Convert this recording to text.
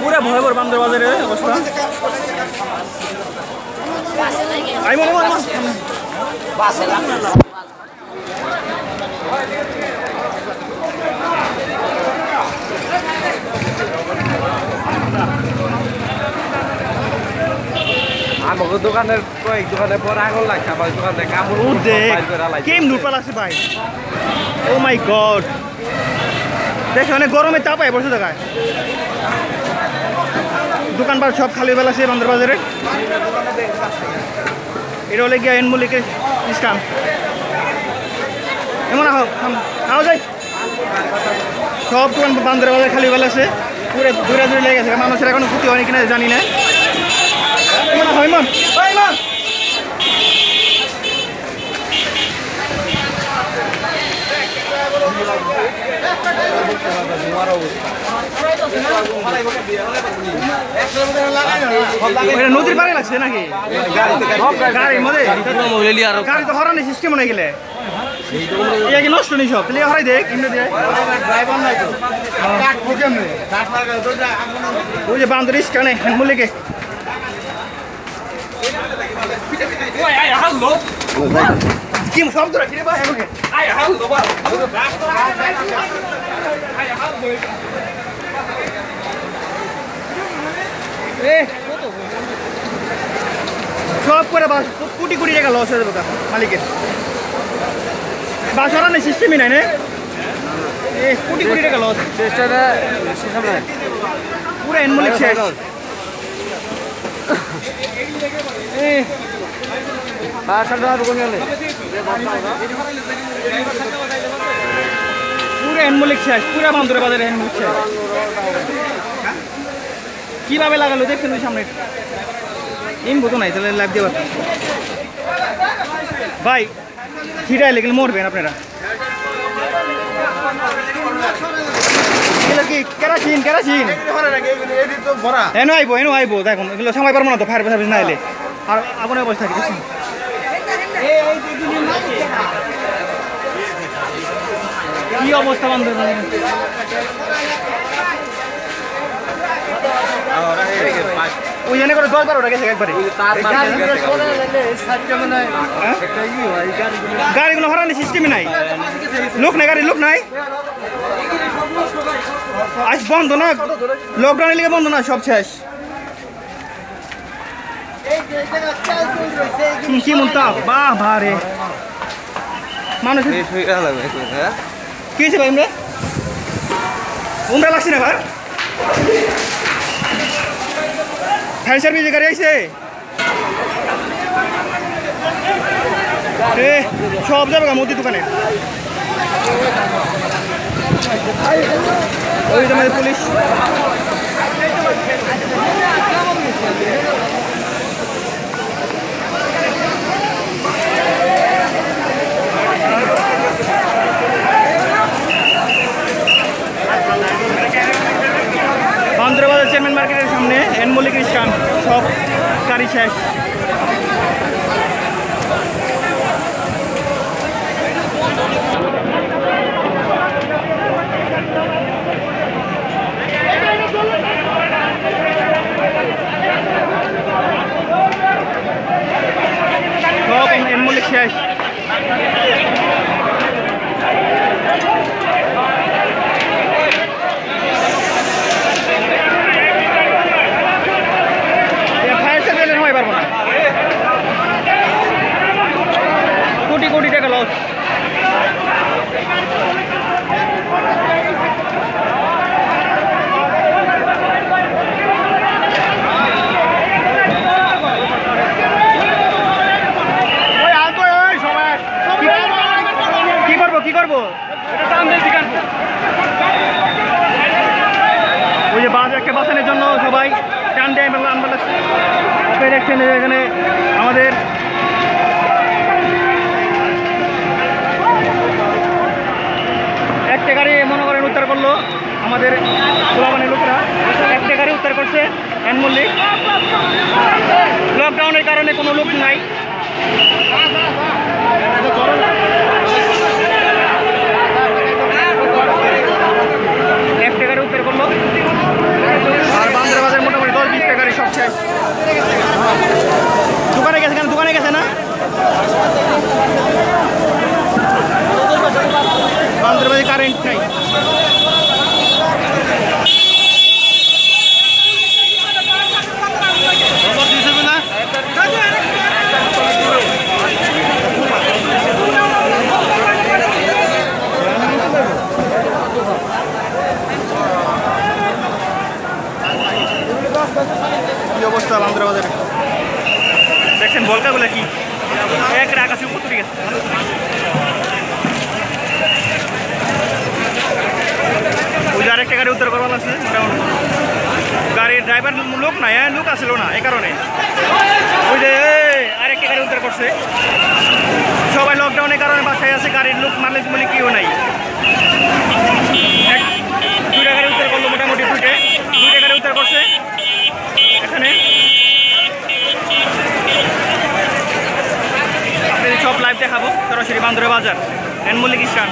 পুরো ভয়ভর বান্দর বাজারে অবস্থা। আই মনে মনে আমাকে দোকানের কয়েক দোকানে পর আগুন লাগছে আমার দোকানে কামড় ও দেখ বাইর করে কেম নুরপাল আছে ভাই। Oh my god. দেখ অনেক গরমে চাপায় বসে দেখায় দোকানপাট সব খালি বেলা আছে বান্দর বাজারে। এটা হলে গিয়া এনমলিকের স্থান। এমন আহ আও যাই। সব দোকান বান্দর বাজার খালি বেলা আছে। পুরো দূরে দূরে লেগে গেছে। মানুষের এখনও ক্ষতি হয়নি কিনা জানি না। এমন হয় মন মন নদীর পাড়ে লাগছে নাকি? গাড়ির মধ্যে গাড়ি তো হরানি সিস্টেম হয়ে গেলে। কি নষ্ট নেই সব। হরাই দেখ ওই যে বান্দর ইস্কানে মল্লিকে কি শব্দ রাখি রে ভাই আমাকে এ সব করে বাস কোটি কোটি টাকা লস হয়ে যাবে মালিকের। বাস সিস্টেমই নাই না। এ কোটি কোটি টাকা লস পুরো এনমলিক শেষ। এ। পুরো এনমলিক শেষ পুরো বান্দরে বাজারে এনমলিক শেষ। কীভাবে লাগালো? দেখছেন সামনে। ইনবো তো নাই, তাহলে লাইভ দিয়ে ভাই ছিটাইলে গেলে মরবেন আপনারা। কি এনো আইবো এনো না তো, ফায়ার না আর? কি অবস্থা বান্ধব ওই জন্য করে দশ বারোটা গেছে একবারে। হ্যাঁ? গাড়িগুলো হরানি সিস্টেমই নাই। লোক নাই গাড়ি লোক নাই। আজ বন্ধ না? লকডাউনের লিগে বন্ধ না সব শেষ। কি মনতা বাহ ভারে মানুষ কি হয়েছে ভাই উমরা? উমরা লাগছে না ভাই ফায়ার সার্ভিস গাড়ি আইছে সব যাবে গা মোদি দোকানে পুলিশ চেয়ারম্যান মার্কেটের সামনে এনমলিক ইসলাম সব কারি শেষ সব এনমলিক শেষ ফায়ার সার্ভিস সময় পারব না কোটি কোটি টাকা লস কি করব কি করব ওই বাস জন্য সবাই টান দেয় দেখছেন এখানে আমাদের একটা গাড়ি মনে করেন উদ্ধার করল আমাদের গোলাবানের লোকরা। একটা গাড়ি উদ্ধার করছে এন মল্লিক। লকডাউনের কারণে কোনো লোক নাই একটা গাড়ি উদ্ধার করল আর বাম কি অবস্থা বাজারে দেখছেন, বলকাগুলো কি? এক আকাশে উপর তুলে গেছে। ওই আরেকটা গাড়ি উত্তর করবার আছে গাড়ির ড্রাইভার লোক নাই হ্যাঁ লোক আসলো না এই কারণে। ওই যে আরেকটা গাড়ি উত্তর করছে। সবাই লকডাউনের কারণে বাসায় আছে, গাড়ির লোক, মালিক বলে কেউ নাই। দুইটা গাড়ি উত্তর করল মোটামুটি, দুইটা। দুইটা গাড়ি উত্তর করছে এখানে আপনাদের সব লাইভ দেখাবো সরাসরি বান্দরে বাজার এন মল্লিক স্টান